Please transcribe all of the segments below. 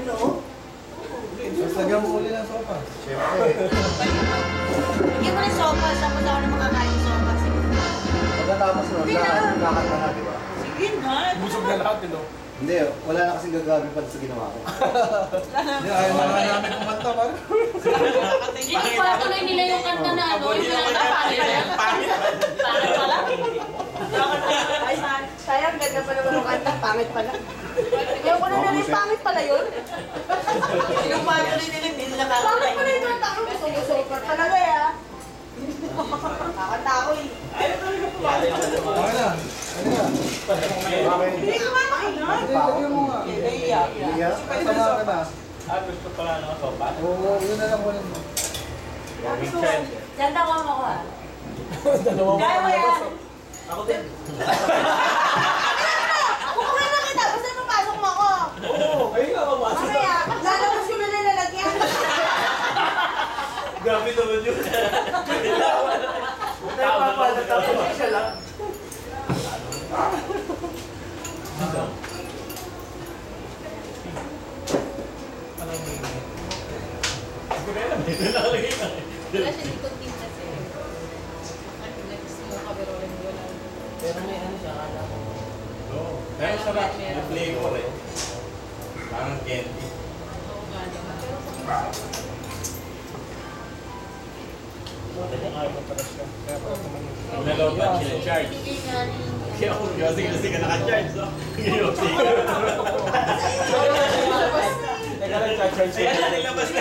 Hello? Mo uli ng sopa. Siyempre. Bigyan mo ng sopa, tapos ako na makakain ng sopa. Sige. Pagkatapos nun, Hindi na. kakanta na, di ba? Sige na. Busog na lahat, no? Hindi, wala na kasing gagawin pa sa ginawa ko. Hindi, ayaw na nga namin kumanta, pare. Inumpatuloy nila yung kanta na ano, yung pinanta pangit na. Pangit pala. Ay, sayang ganda pa naman ng kanta, pangit pala. Ayaw ko na na rin, pangit pala yun. Yung patuloy nila, hindi nila Bakit pala yung mga tao gusto mo sopa? Talaga eh, ah. Kakanta ako eh. Okay na. Ano na? Bakit? Hindi ko makakailan. Hindi, mo nga. Hindi ah. Kasama ka na. Ah, gusto pala ng sopa? Oo, yun na lang kunin mo. Diyan daw ako ah. Kaya mo yan. Ako din. Kukuha na kita, basta papasok mo ako. Nga mamasok. Mamaya, lalabas ko na nilalagyan. Grabe naman yun. Tao na pala, tapos siya lang. Ko. Wala siya dito team kasi. Ano mo kabiro rin wala. Pero may ano siya, kala ko. Oo. Dahil sarap, yung flavor eh. Parang candy. Oo nga naman. Pero sa Ang nalawag ba sila charge? Kaya ako, kasi ka naka-charge. So, ngayon, Kaya na nilabas na.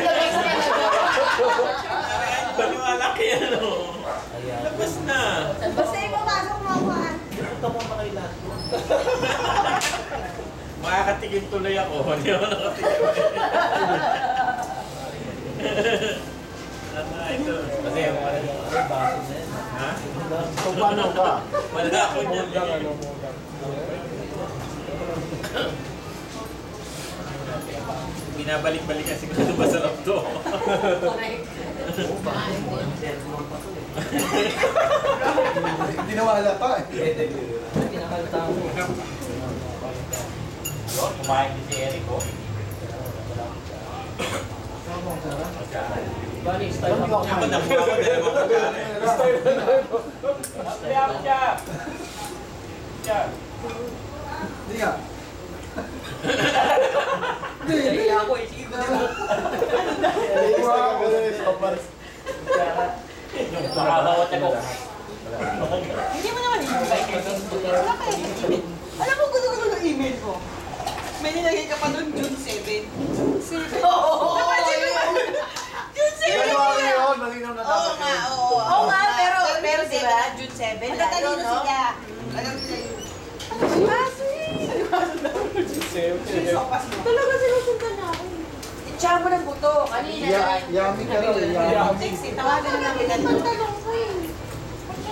Baliwala kaya ano. Labas na. Basta ipapasok mo ako ah. Makakatigil tuloy ako. Hindi ako nakatigil. Ano ito? Kasi yung wala yung baso na yan. Ha? Kung paano ka? Wala ako dyan. ano Binabalik-balik kasi kung ano masarap to. Correct. Hindi na mahalata eh. Yun, kumain din si Eric, oh. Bali, Ano ba ako kumain? nakuha ko dalawang. Hindi nga. Kaya ako eh, sige sopas. Yung pakabawat ako. Hindi mo naman i-invite kay Facebook. Wala kaya email. Alam mo, gusto-gusto ng email. May nilagay ka pa doon, June 7. June 7? Oo! Napansin mo yun? June 7 Pero yun! Ano? Malinaw na Oo dapat nga, yun. oo. Oo nga, pero, pero di ba, June 7? Matatalino sila. Alam nila yun. Ah, sweet! Talaga sinusundan na ako. Itcha mo ng buto. Kanina Ya- na. Yummy ka raw eh, yummy. Text, eh, tawagan na lang kita doon. Pagtanong ko eh.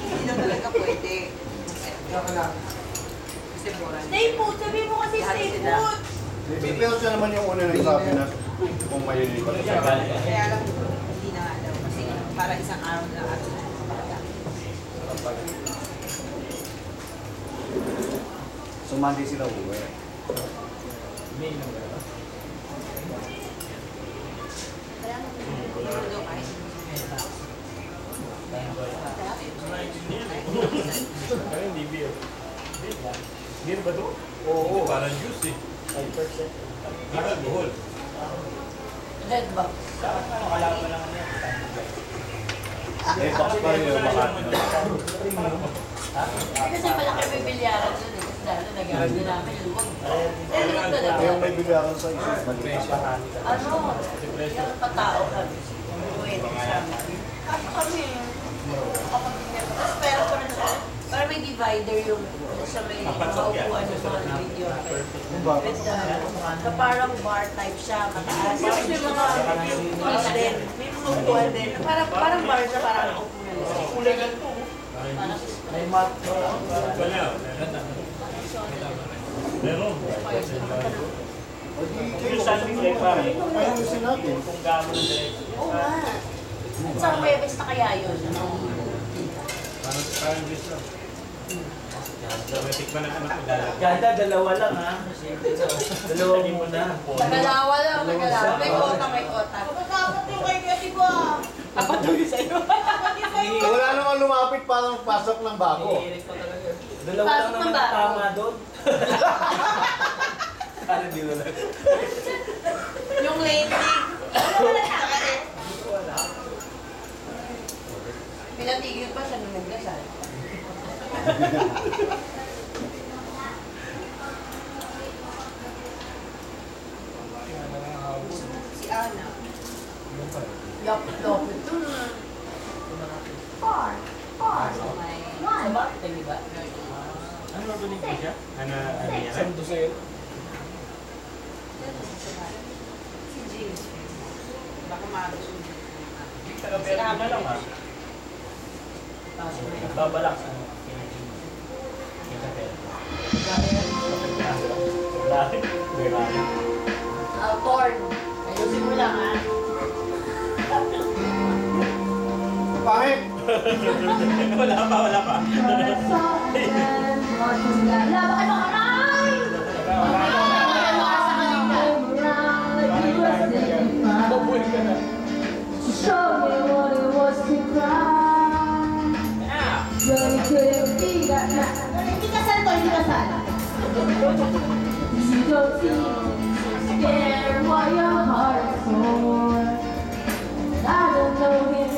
Hindi na talaga pwede. Saka na. Kasi mura. Stay put. Sabi mo kasi stay put. Pero siya naman yung una nagsabi na kung may lilipat siya. Kaya lang, hindi na nga daw. Kasi para isang araw na lang at So Monday sila uwi. Kaya hindi beer. Beer ba to? Oo. Parang juice eh. 5%. Di ba, buhol? Red ba? Ano, kala ko lang ano Eh, box pa rin yung baka. Kasi malaki may bilyaran doon eh. Kasi dahil nag-aaral din namin luwag. Eh, luwag talaga. Yung may bigyan sa maliit pa. Ano? Yung patao kami. pwede. Kaso kami, Tapos pero ko rin siya. Para may divider yung sa may Apat mga lang yan. upuan ng mga video. With the, na parang bar type siya, mataas. Tapos may mga tools din. May mga upuan din. Parang, parang bar siya, parang lang. Kulagan. Parang May mat. Wala. Meron. Yung sandwich like pare. natin. Kung gano'n direct. Oo nga. At na kaya yun. Parang lang. Tikman na naman ito. Ganda, dalawa lang ha. Dalawa muna. Tagalawa lang, tagalawa. May kota, may kota. Dapat yung kay Kasi ba? Apat daw yun sa'yo. Wala naman lumapit parang pasok ng bako. Dalawa lang naman bako. tama doon. Ano di mo lang? Yung lady. Wala na kasi. Pinatigil pa siya nung nagdasal. Si Ana. Yup, yup, ito na. Four. Four. One. Ano ba ito siya? Ano, ano yan? Sando sa'yo. Si James. Baka magusto. Taga-pera na lang ha. Babalak sa wala. Ah, corn. Ayusin mo lang ha. Pangit! Wala pa, wala pa. Laban mo You don't see to care what your heart's for. I don't know him.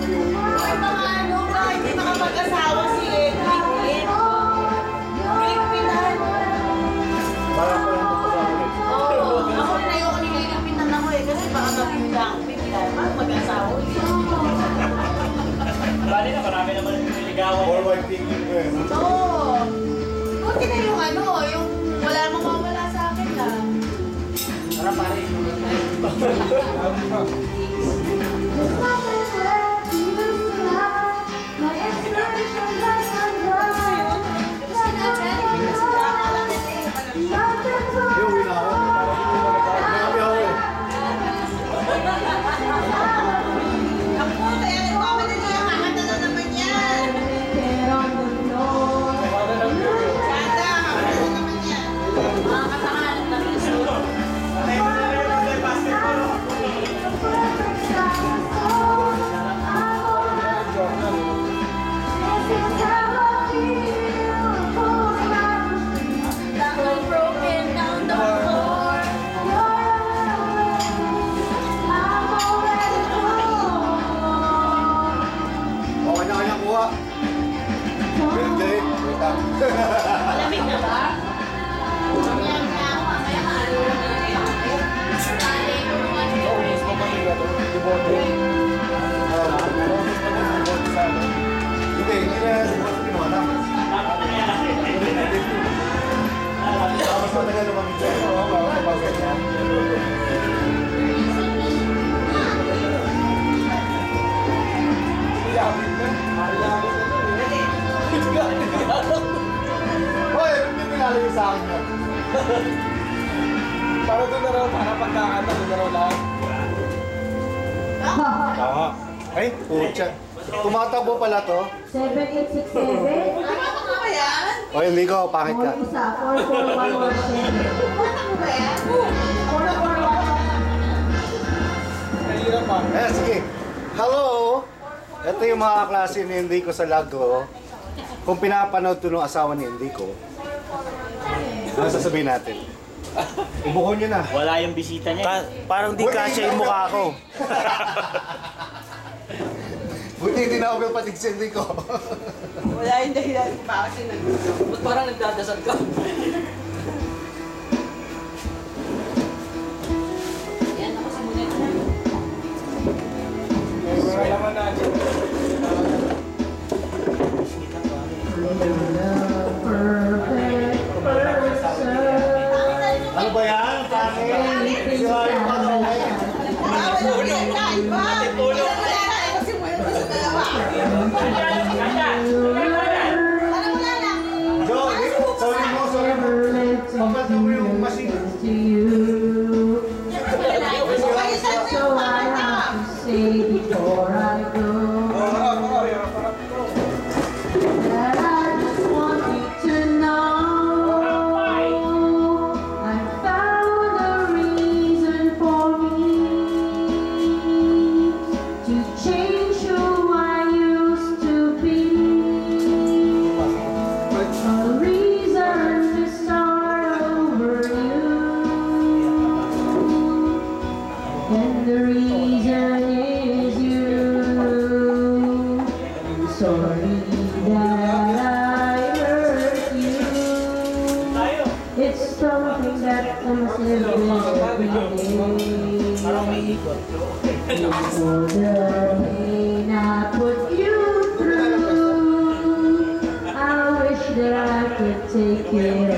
meu matagal na kami dyan. Oo, okay, bakit na? Yabit na. Ayabit na. Eh. Hoy, hindi sa. Para doon na raw, para pagkakata, na raw lahat. Tama. Ay, putya. Tumatakbo pala to. 7867? Ano ba yan? O yun, Miko, pangit ka. Isa, 44117. Eh, sige. Hello! Ito yung mga klase ni Enrico sa Lago. Oh. Kung pinapanood to ng asawa ni Enrico, ano sasabihin natin? Ibuko niya na. Wala yung bisita niya. Pa- parang di Wala kasya yung mukha ko. Buti hindi na ako patig si Enrico. Wala yung dahilan kung bakit yun. Ba't parang nagdadasal ka? Yan, ako sa muna na. Wala naman natin. something that comes every day. For the pain I put you through, I wish that I could take it.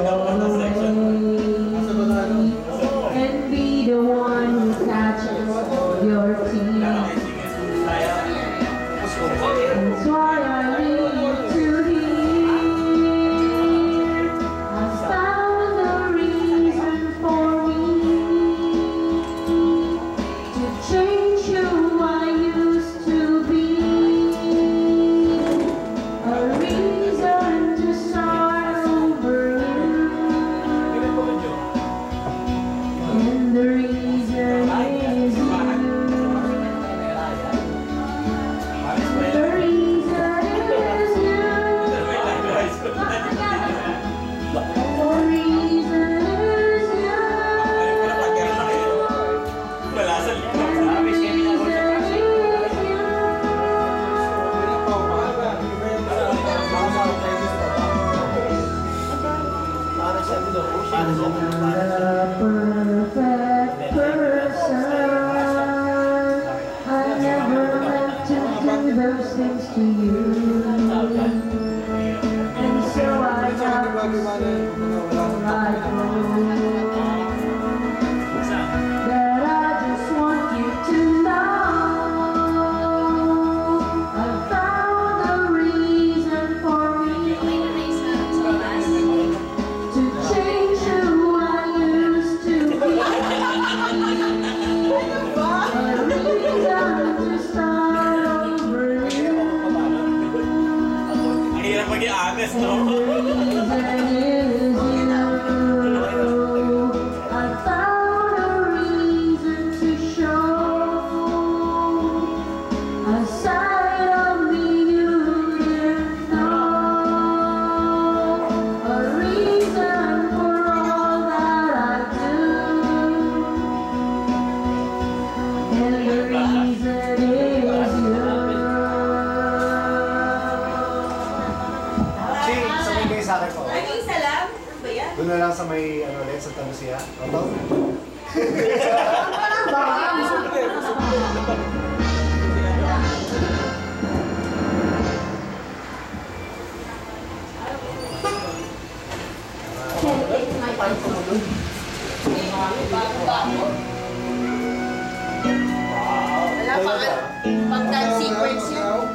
Pagka secrets yun.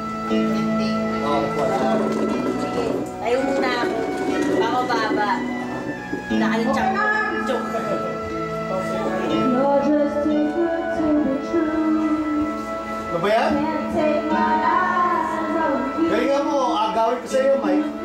Oh, Tayo muna ako. Pakababa. Nakalit-chak. Joke. Ano ba yan? Galingan mo, agawin ko sa iyo, Mike.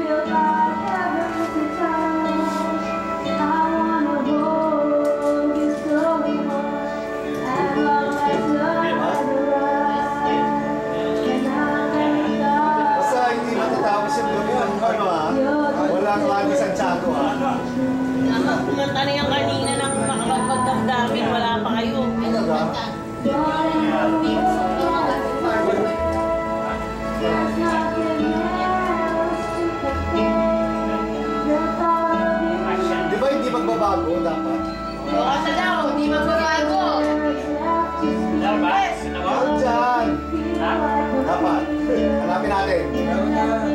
Tama, kumanta na yan kanina ng makapagpagdamdamin, wala pa kayo. Of you Di ba hindi magbabago dapat? Bukas na daw, hindi magbabago. speak. Yes! Meron dyan! Dapat. Hanapin natin. Wala,